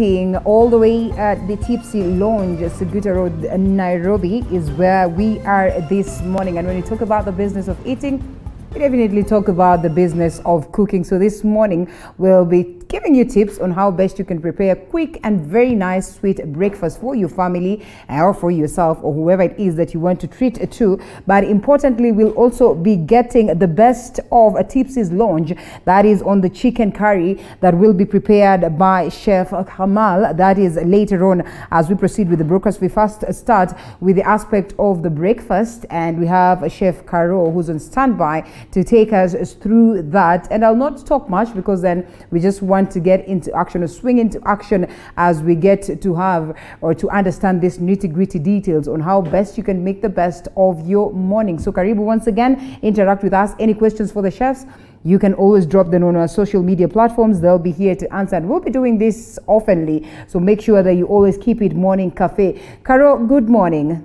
all the way at the Tipsy Lounge, Suguta Road, Nairobi, is where we are this morning. And when we talk about the business of eating, we definitely talk about the business of cooking. So this morning, we'll be giving you tips on how best you can prepare a quick and very nice sweet breakfast for your family uh, or for yourself or whoever it is that you want to treat to. But importantly, we'll also be getting the best of a Tipsy's Lounge that is on the chicken curry that will be prepared by Chef Kamal. That is later on as we proceed with the breakfast. We first start with the aspect of the breakfast and we have Chef Caro who's on standby to take us through that. And I'll not talk much because then we just want to get into action or swing into action as we get to have or to understand these nitty gritty details on how best you can make the best of your morning. So Karibu once again, interact with us. Any questions for the chefs? You can always drop them on our social media platforms. They'll be here to answer. And we'll be doing this oftenly. So make sure that you always keep it morning cafe. Caro, good morning.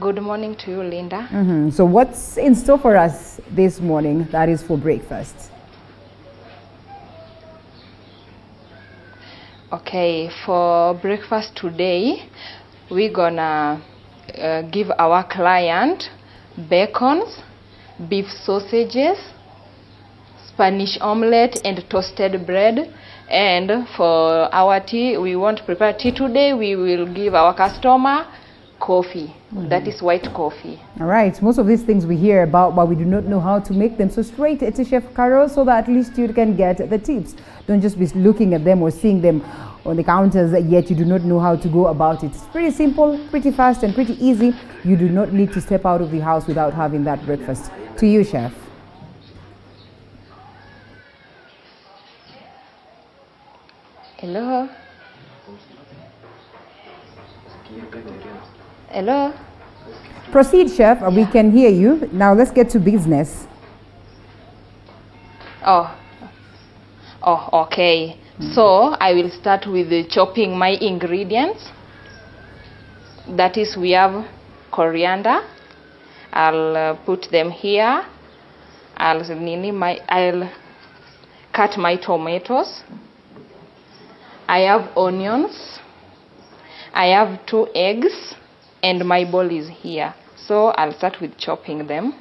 Good morning to you, Linda. Mm-hmm. So, what's in store for us this morning? That is for breakfast. Okay, for breakfast today, we're gonna uh, give our client bacons, beef sausages, Spanish omelette, and toasted bread. And for our tea, we won't prepare tea today. We will give our customer coffee. Mm. That is white coffee. All right. Most of these things we hear about, but we do not know how to make them. So straight to Chef Carol so that at least you can get the tips. Don't just be looking at them or seeing them on the counters, yet you do not know how to go about it. It's pretty simple, pretty fast, and pretty easy. You do not need to step out of the house without having that breakfast. To you, Chef. Hello. Hello? Proceed, Chef. We can hear you. Now let's get to business. Oh. Oh, okay. Mm. So I will start with chopping my ingredients. That is, we have coriander. I'll uh, put them here. I'll my I'll cut my tomatoes. I have onions. I have two eggs and my ball is here so I'll start with chopping them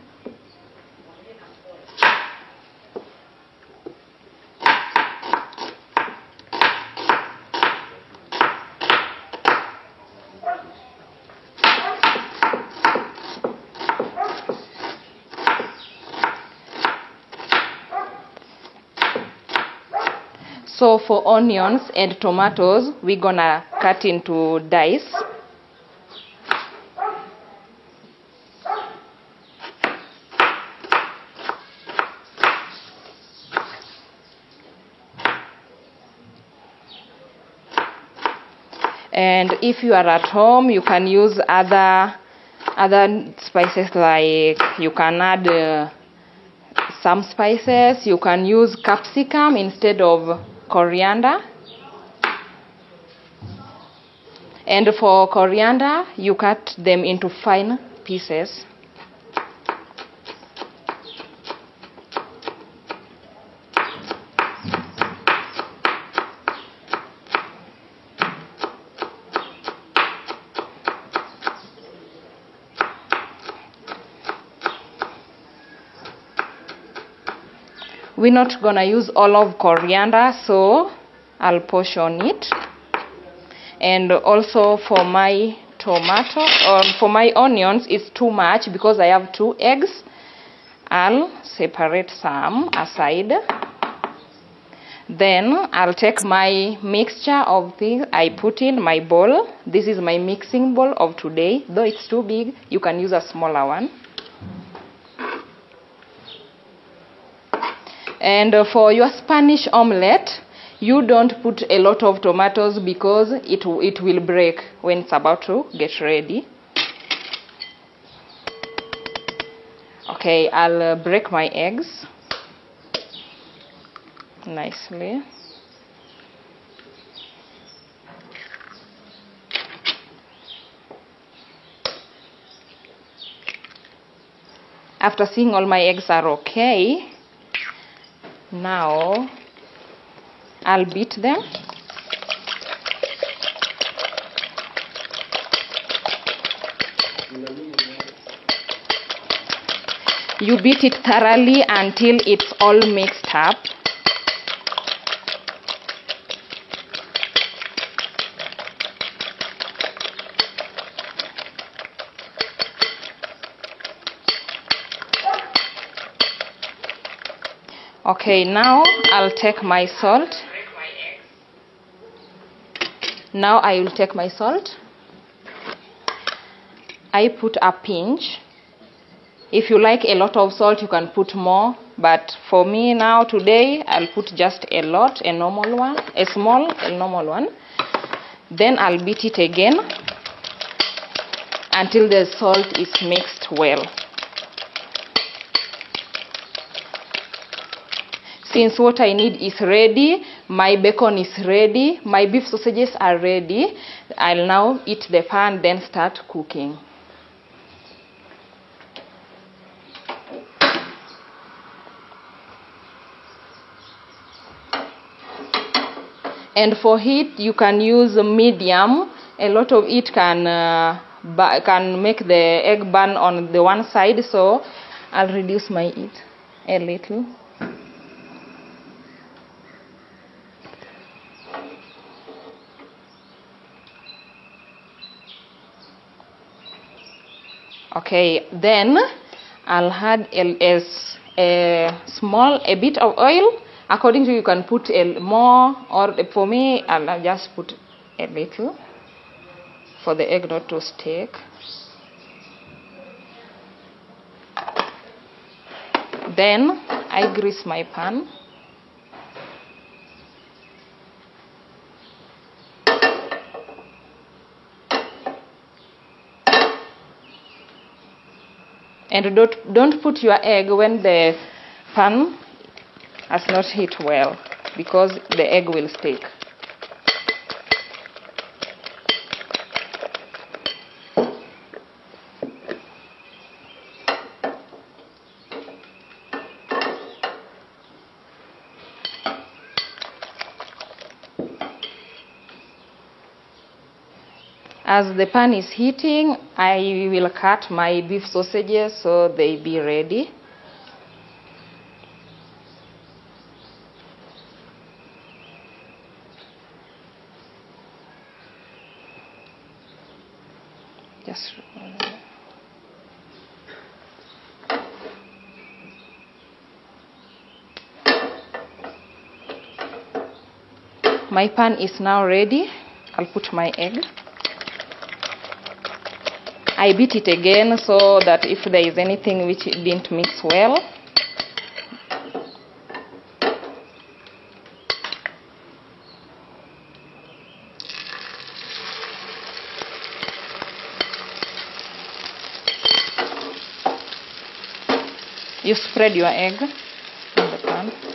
So for onions and tomatoes, we're gonna cut into dice. And if you are at home you can use other other spices like you can add uh, some spices. You can use capsicum instead of coriander. And for coriander you cut them into fine pieces we're not gonna use all of coriander so I'll portion it. And also for my tomato or for my onions it's too much because I have two eggs. I'll separate some aside. Then I'll take my mixture of things I put in my bowl. This is my mixing bowl of today. Though it's too big you can use a smaller one And uh, for your Spanish omelette, you don't put a lot of tomatoes because it, it will break when it's about to get ready. Okay, I'll uh, break my eggs nicely. After seeing all my eggs are okay, now I'll beat them. You beat it thoroughly until it's all mixed up. Okay, now I'll take my salt. Now I will take my salt. I put a pinch. If you like a lot of salt, you can put more. But for me now, today, I'll put just a lot, a normal one, a small, a normal one. Then I'll beat it again until the salt is mixed well. Since what I need is ready, my bacon is ready, my beef sausages are ready, I'll now eat the pan, then start cooking. And for heat, you can use medium. A lot of it can uh, can make the egg burn on the one side, so I'll reduce my heat a little. Okay, then I'll add a small a bit of oil. According to you, can put a more, or for me, I'll just put a little for the egg not to stick. Then I grease my pan. And don't, don't put your egg when the pan has not heat well because the egg will stick. As the pan is heating, I will cut my beef sausages so they be ready. Just my pan is now ready. I'll put my egg. I beat it again so that if there is anything which didn't mix well, you spread your egg on the pan.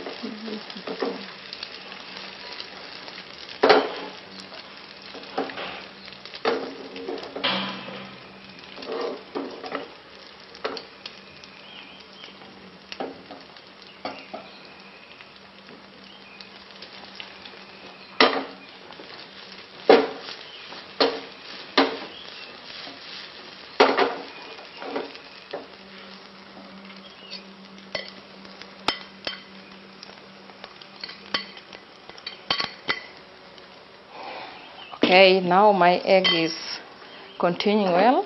Okay, now my egg is continuing well.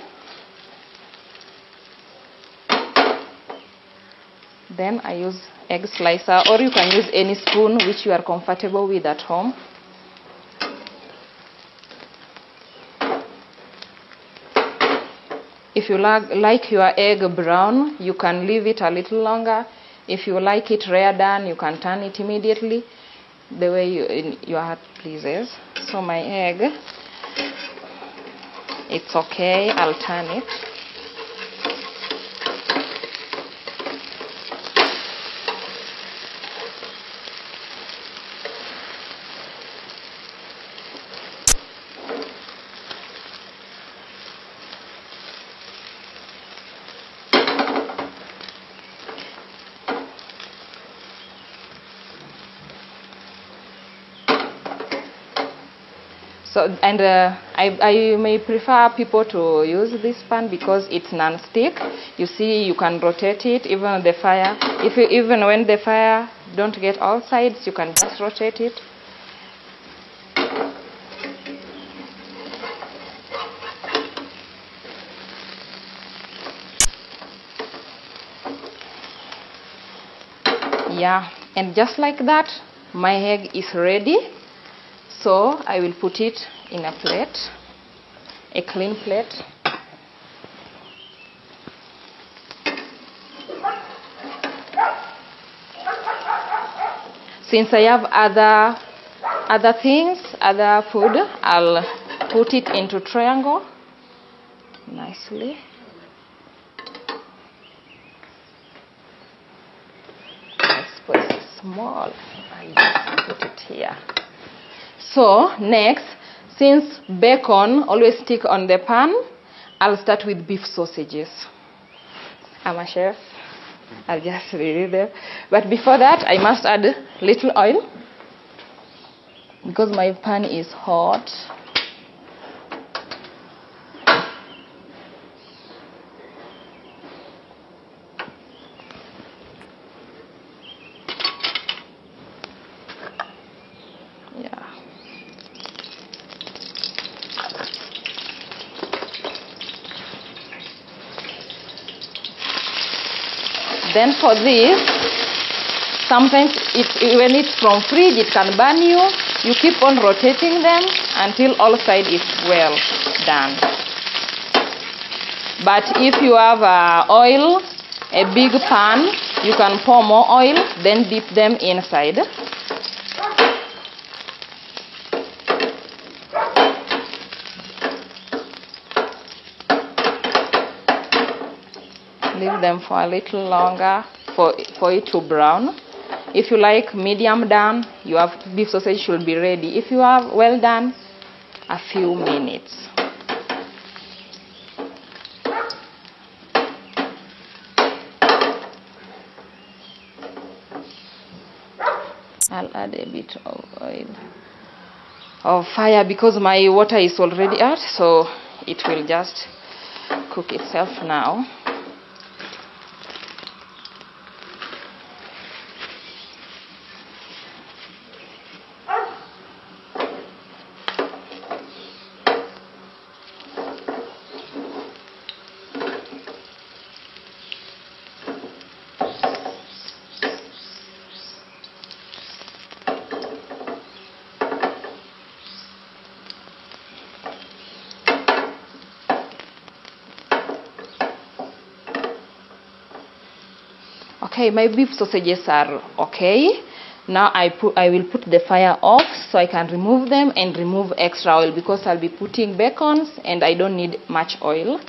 Then I use egg slicer or you can use any spoon which you are comfortable with at home. If you like, your egg brown, you can leave it a little longer. If you like it rare done, you can turn it immediately the way you, your heart pleases. So my egg, it's okay, I'll turn it. And uh, I, I may prefer people to use this pan because it's non-stick. You see, you can rotate it even the fire. If you, even when the fire don't get all sides, you can just rotate it. Yeah, and just like that, my egg is ready. So I will put it in a plate, a clean plate. Since I have other other things, other food, I'll put it into triangle nicely. Small. I just put it here. So next, since bacon always stick on the pan, I'll start with beef sausages. I'm a chef. I'll just read them. But before that, I must add little oil because my pan is hot. Then for this, sometimes it, when it's from fridge, it can burn you. You keep on rotating them until all side is well done. But if you have uh, oil, a big pan, you can pour more oil, then dip them inside. Leave them for a little longer for, for it to brown. If you like medium done, your beef sausage should be ready. If you have well done, a few minutes. I'll add a bit of oil of fire because my water is already out, so it will just cook itself now. Okay, my beef sausages are okay. Now I put I will put the fire off so I can remove them and remove extra oil because I'll be putting bacons and I don't need much oil.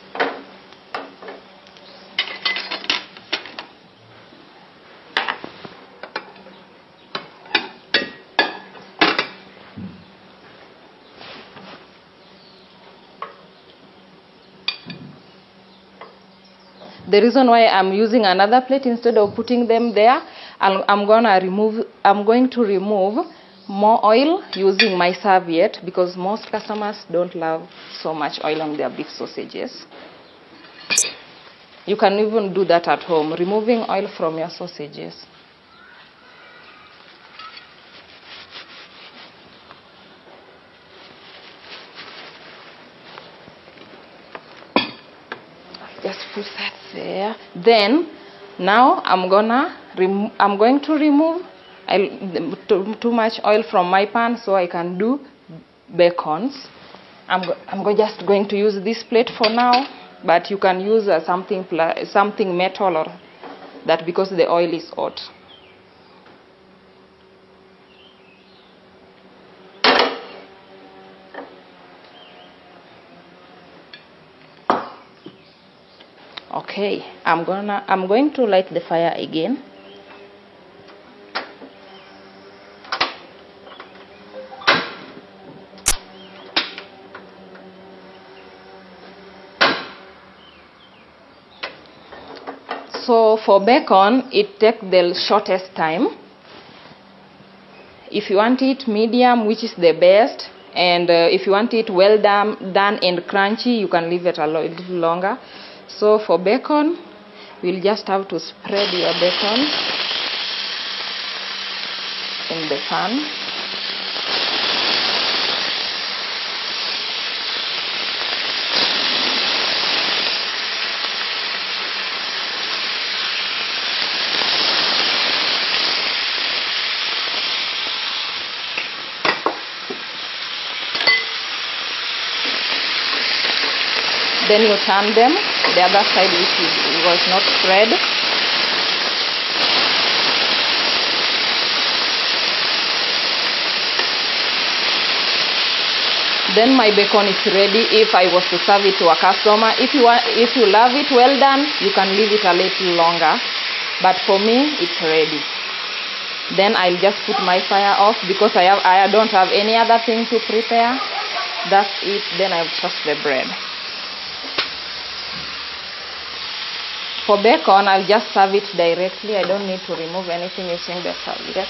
The reason why I'm using another plate instead of putting them there, I'll, I'm gonna remove. I'm going to remove more oil using my serviette because most customers don't love so much oil on their beef sausages. You can even do that at home, removing oil from your sausages. Just put that there. Then now i'm gonna i'm going to remove I, too, too much oil from my pan so i can do bacons. I'm, I'm go- just going to use this plate for now but you can use uh, something something metal or that because the oil is hot okay i'm gonna i'm going to light the fire again so for bacon it takes the shortest time if you want it medium which is the best And uh, if you want it well done, done and crunchy, you can leave it a little longer. So for bacon, we'll just have to spread your bacon in the pan. Then you turn them the other side which is, was not spread. Then my bacon is ready if I was to serve it to a customer. If you, want, if you love it well done, you can leave it a little longer. But for me, it's ready. Then I'll just put my fire off because I, have, I don't have any other thing to prepare. That's it. Then I'll toast the bread. For bacon, I'll just serve it directly. I don't need to remove anything using the serviette.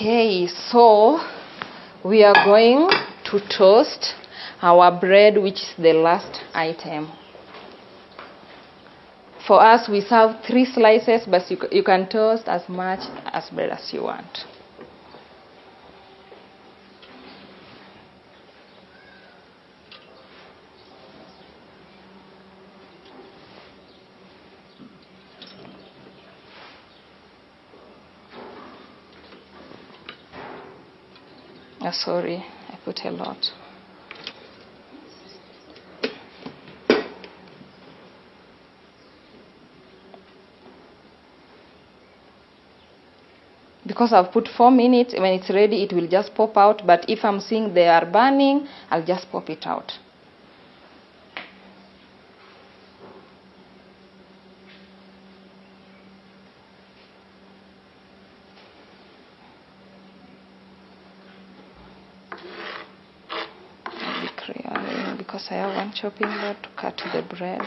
Okay, so we are going to toast our bread, which is the last item. For us, we serve three slices, but you, you can toast as much as bread as you want. Oh, sorry, I put a lot. Because I've put four minutes, when it's ready, it will just pop out. But if I'm seeing they are burning, I'll just pop it out. I'll be clearing because I have one chopping board to cut the bread.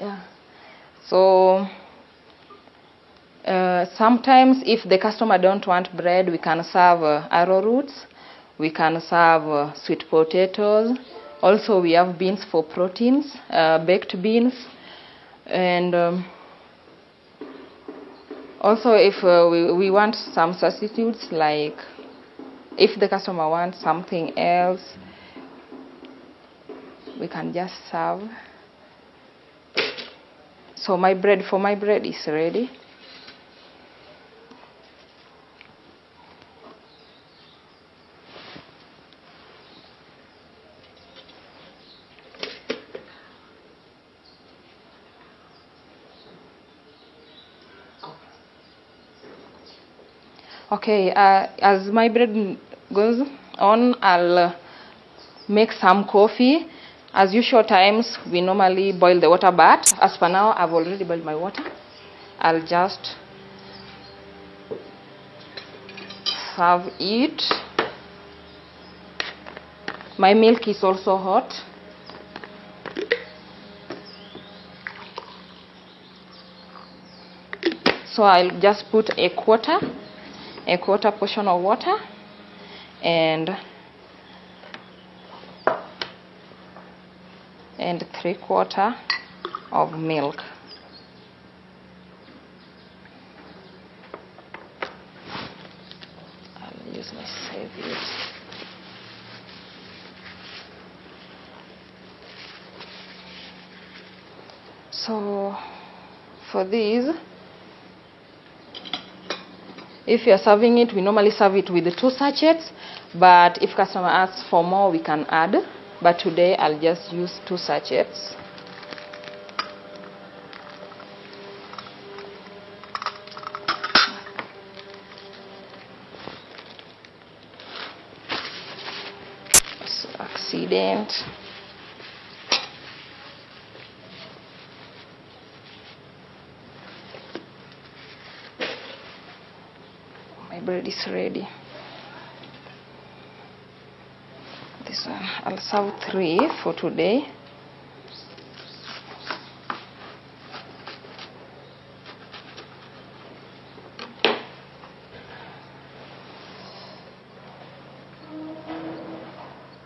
Yeah. So sometimes if the customer don't want bread, we can serve uh, arrowroots. We can serve uh, sweet potatoes. Also, we have beans for proteins, uh, baked beans, and um, also if uh, we, we want some substitutes like if the customer wants something else, we can just serve. So my bread for my bread is ready. Okay, uh, as my bread goes on, I'll uh, make some coffee. As usual times, we normally boil the water, but as for now, I've already boiled my water. I'll just serve it. My milk is also hot. So I'll just put a quarter, a quarter portion of water, and and three quarter of milk. I'll use my serviette. So for these If you are serving it, we normally serve it with the two sachets, but if customer asks for more, we can add. But today I'll just use two sachets. Accident. Bread is ready. This one, I'll serve three for today.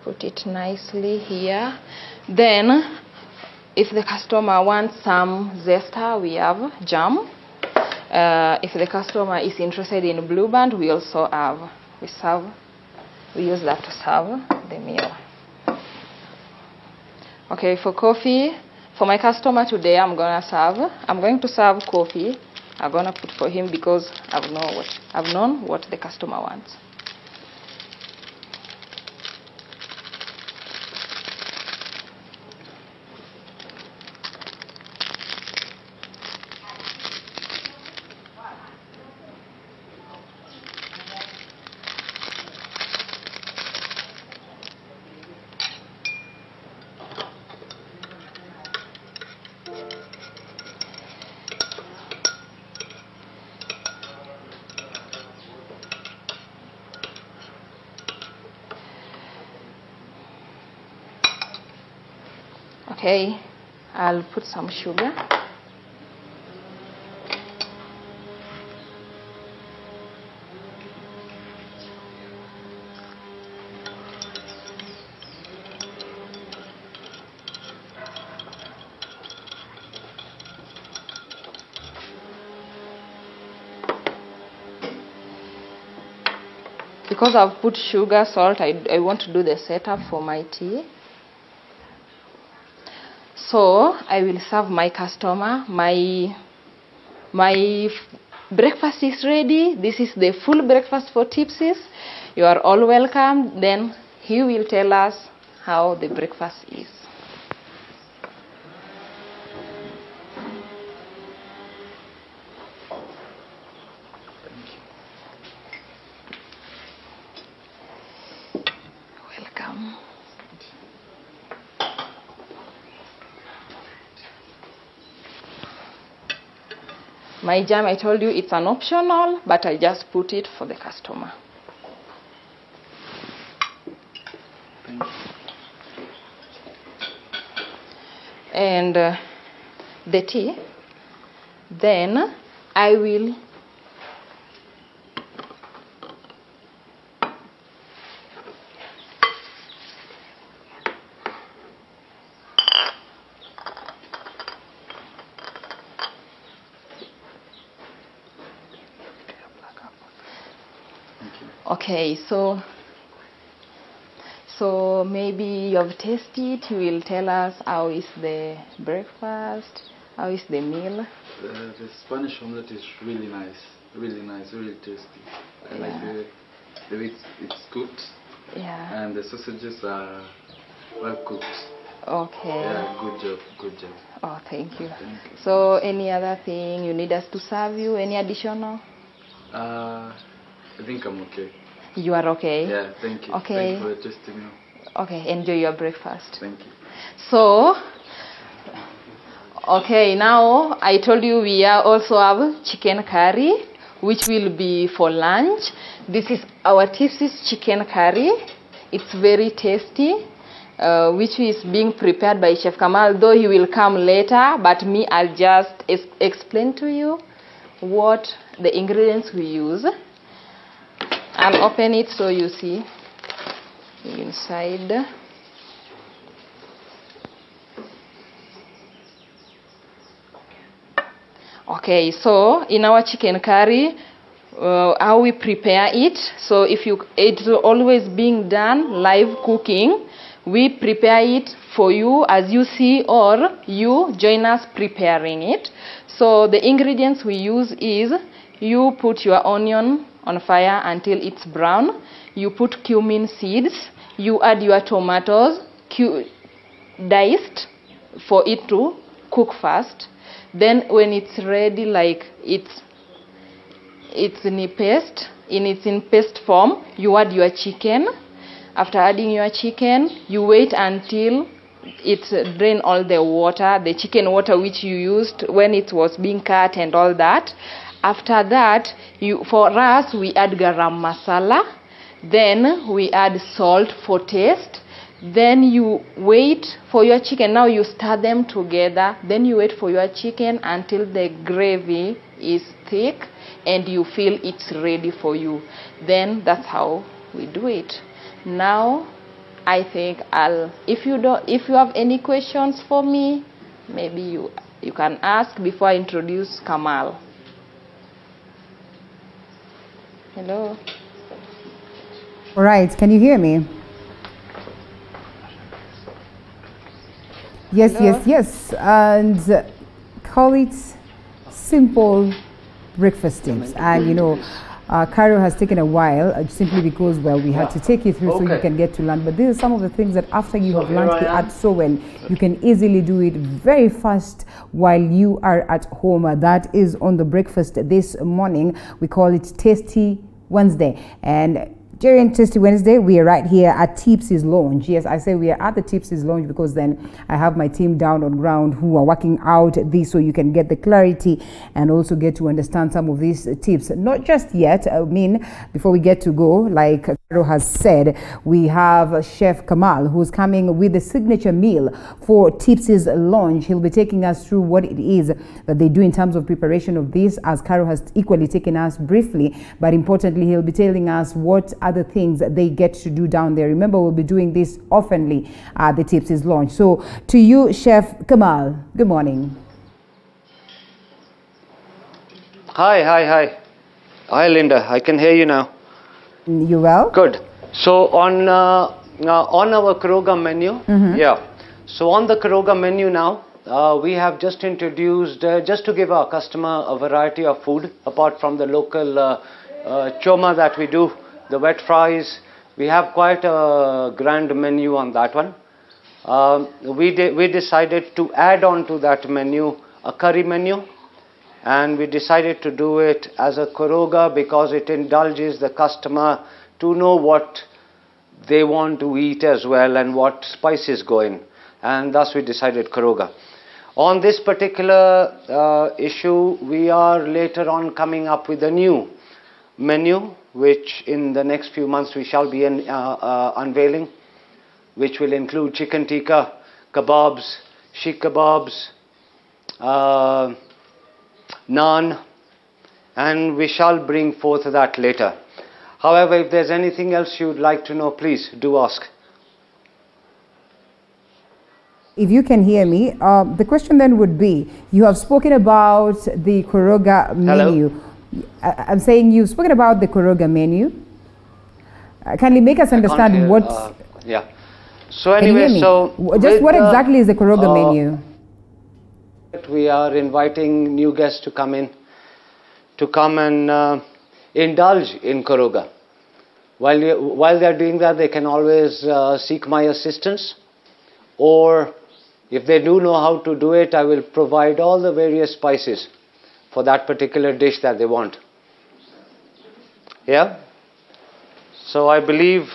Put it nicely here. Then, if the customer wants some zesta, we have jam. Uh, if the customer is interested in blue band, we also have. We serve. We use that to serve the meal. Okay, for coffee, for my customer today, I'm gonna serve. I'm going to serve coffee. I'm gonna put for him because I've know what I've known what the customer wants. Okay, I'll put some sugar. Because I've put sugar, salt, I, I want to do the setup for my tea. So I will serve my customer. My my breakfast is ready. This is the full breakfast for tipsies. You are all welcome. Then he will tell us how the breakfast is. Welcome. My jam, I told you it's an optional, but I just put it for the customer. And uh, the tea, then I will Okay, so so maybe you have tasted. You will tell us how is the breakfast, how is the meal. Uh, the Spanish omelette is really nice, really nice, really tasty. I like Yeah. the, the way it's, it's cooked, Yeah. and the sausages are well cooked. Okay. Yeah, good job, good job. Oh, thank you. Thank you. So, any other thing you need us to serve you? Any additional? Uh, I think I'm okay. You are okay. Yeah, thank you. Okay. Thank you for testimonial. Okay. Enjoy your breakfast. Thank you. So, okay, now I told you we are also have chicken curry, which will be for lunch. This is our Tipsy's chicken curry. It's very tasty, uh, which is being prepared by Chef Kamal, though he will come later, but me, I'll just explain to you what the ingredients we use. I'll open it so you see inside. Okay, so in our chicken curry, uh, how we prepare it. So if you, it's always being done live cooking. We prepare it for you as you see, or you join us preparing it. So the ingredients we use is you put your onion on fire until it's brown. You put cumin seeds. You add your tomatoes, diced, for it to cook fast. Then when it's ready, like it's it's in a paste, in its in paste form, you add your chicken. After adding your chicken, you wait until it drain all the water, the chicken water which you used when it was being cut and all that. After that, you for us we add garam masala, then we add salt for taste. Then you wait for your chicken. Now you stir them together. Then you wait for your chicken until the gravy is thick and you feel it's ready for you. Then that's how we do it. Now I think I'll if you don't if you have any questions for me, maybe you you can ask before I introduce Kamal. Hello. All right, can you hear me? Yes, Hello? yes, yes. And uh, call it simple breakfast tips. And you know, uh, Caro has taken a while uh, simply because, well, we had to take you through so you can get to learn. But these are some of the things that after you So have learned the art so well, you can easily do it very fast while you are at home. Uh, that is on the breakfast this morning. We call it Tasty Wednesday. And during Tasty Wednesday, we are right here at Tipsy's Lounge. Yes, I say we are at the Tipsy's Lounge because then I have my team down on ground who are working out this so you can get the clarity and also get to understand some of these tips. Not just yet, I mean, before we get to go, like Caro has said, we have Chef Kamal who's coming with the signature meal for Tipsy's Lounge. He'll be taking us through what it is that they do in terms of preparation of this, as Caro has equally taken us briefly, but importantly, he'll be telling us what other things that they get to do down there. Remember, we'll be doing this oftenly at the Tipsy's Lounge. So, to you, Chef Kamal, good morning. Hi, hi, hi. Hi, Linda. I can hear you now. You well? Good. So on uh, uh, on our Koroga menu, yeah. So on the Koroga menu now, uh, we have just introduced uh, just to give our customer a variety of food apart from the local uh, uh, choma that we do, the wet fries. We have quite a grand menu on that one. Um, we de- we decided to add on to that menu a curry menu and we decided to do it as a koroga because it indulges the customer to know what they want to eat as well and what spices go in and thus we decided koroga on this particular uh, issue we are later on coming up with a new menu which in the next few months we shall be in, uh, uh, unveiling which will include chicken tikka kebabs seekh kebabs uh, naan, and we shall bring forth that later. However, if there's anything else you'd like to know, please do ask. If you can hear me, uh, the question then would be you have spoken about the Koroga menu. I- I'm saying you've spoken about the Koroga menu. Uh, kindly make us understand hear, what. uh, yeah. So anyway, so just what exactly is the Koroga uh, menu? We are inviting new guests to come in, to come and uh, indulge in Koroga. While, you, while they are doing that, they can always uh, seek my assistance, or if they do know how to do it, I will provide all the various spices for that particular dish that they want. Yeah? So I believe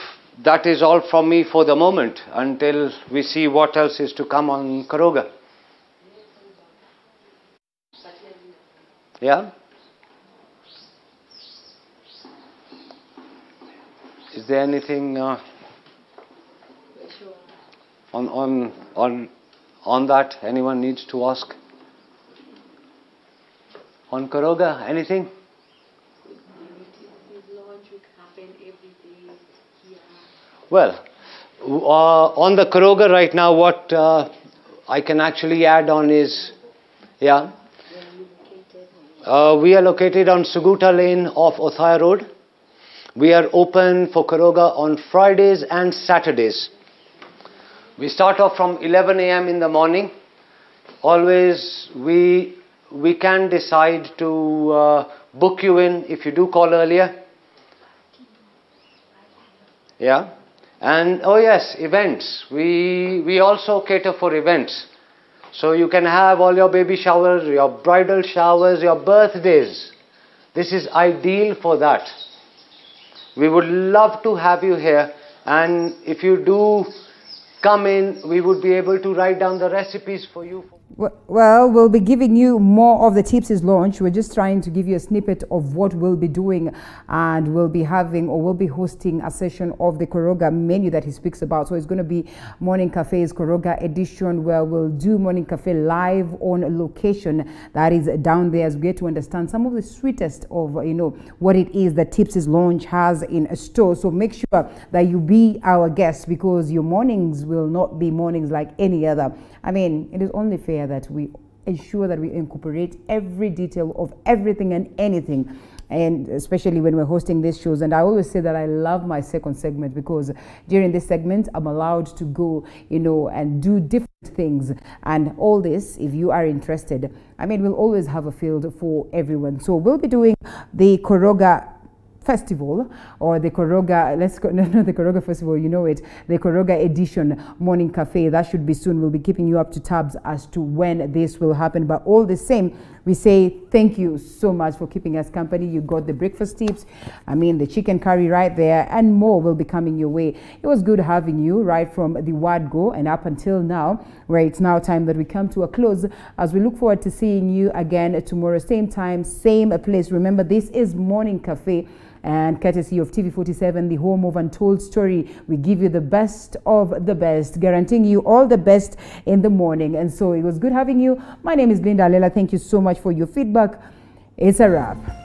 that is all from me for the moment until we see what else is to come on Koroga. Yeah? Is there anything uh, on on on on that anyone needs to ask? On Koroga, anything? Well, uh, on the Koroga right now, what uh, I can actually add on is, yeah, uh, we are located on Suguta Lane off Othaya Road. We are open for Koroga on Fridays and Saturdays. We start off from 11 a.m. in the morning. Always we we can decide to uh, book you in if you do call earlier. Yeah. And oh yes, events. We we also cater for events. So you can have all your baby showers, your bridal showers, your birthdays. This is ideal for that. We would love to have you here and if you do come in, we would be able to write down the recipes for you. Well, we'll be giving you more of the Tipsy's Lounge. We're just trying to give you a snippet of what we'll be doing, and we'll be having or we'll be hosting a session of the Koroga menu that he speaks about. So it's going to be Morning Cafe's Koroga edition, where we'll do Morning Cafe live on location. That is down there as we get to understand some of the sweetest of you know what it is that Tipsy's Lounge has in a store. So make sure that you be our guest because your mornings will not be mornings like any other. I mean, it is only that we ensure that we incorporate every detail of everything and anything and especially when we're hosting these shows. And i always say that i love my second segment because during this segment i'm allowed to go you know and do different things. And all this if you are interested i mean we'll always have a field for everyone. So we'll be doing the koroga festival or the Koroga, let's go, no, no, the Koroga festival, you know it, the Koroga edition morning cafe. That should be soon. We'll be keeping you up to tabs as to when this will happen. But all the same, we say thank you so much for keeping us company. You got the breakfast tips, I mean, the chicken curry right there, and more will be coming your way. It was good having you right from the word go and up until now, where it's now time that we come to a close as we look forward to seeing you again tomorrow, same time, same place. Remember, this is Morning Cafe and courtesy of TV47, the home of Untold Story, we give you the best of the best, guaranteeing you all the best in the morning. And so it was good having you. My name is Linda Alela. Thank you so much for your feedback. It's a wrap.